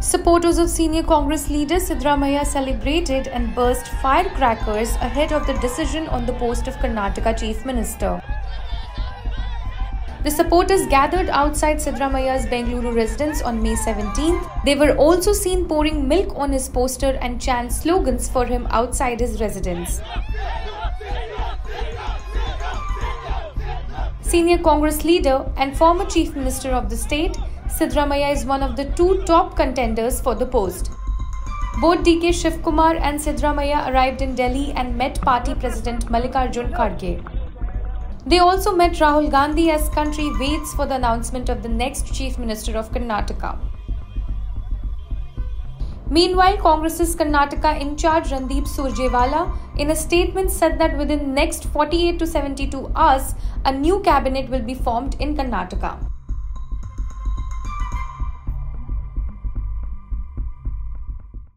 Supporters of senior Congress leader Siddaramaiah celebrated and burst firecrackers ahead of the decision on the post of Karnataka Chief Minister. The supporters gathered outside Siddaramaiah's Bengaluru residence on May 17th. They were also seen pouring milk on his poster and chant slogans for him outside his residence. Senior Congress leader and former Chief Minister of the state, Siddaramaiah is one of the two top contenders for the post. Both DK Shivakumar and Siddaramaiah arrived in Delhi and met party president Mallikarjun Kharge. They also met Rahul Gandhi as country waits for the announcement of the next Chief Minister of Karnataka. Meanwhile, Congress's Karnataka in charge Randeep Surjewala in a statement said that within next 48 to 72 hours a new cabinet will be formed in Karnataka.